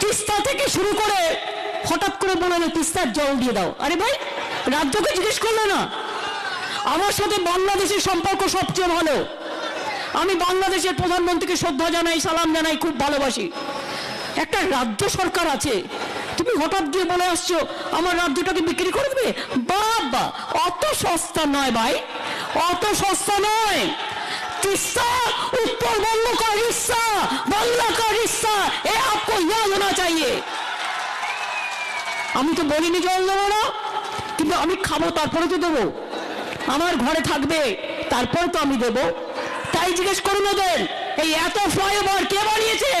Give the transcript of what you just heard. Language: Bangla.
তিস্তা থেকে শুরু করে হঠাৎ করে বলল তিস্তার জল দিয়ে দাও। আরে ভাই, রাজ্যকে জিজ্ঞেস করল না। আমার সাথে বাংলাদেশের সম্পর্ক সবচেয়ে ভালো। আমি বাংলাদেশের প্রধানমন্ত্রীকে শ্রদ্ধা জানাই, সালাম জানাই, খুব ভালোবাসি। একটা রাজ্য সরকার আছে। তুমি হঠাৎ গিয়ে বলে আসছো, আমার রাজ্যটাকে বিক্রি করে দেবে? বাবা, অত সস্তা নয় ভাই। অত সস্তা নয়। তিস্তা, উত্তরবঙ্গ কারিস্তা हिस्सा ये आपको याद होना चाहिए আমি তো বলিনি জল দেবো না কিন্তু আমি খাবো তারপরে তো দেবো আমার ঘরে থাকবে তারপরে তো আমি দেবো তাই জিজ্ঞেস করুন ওদের এই এত ফ্লাইওভার কে বানিয়েছে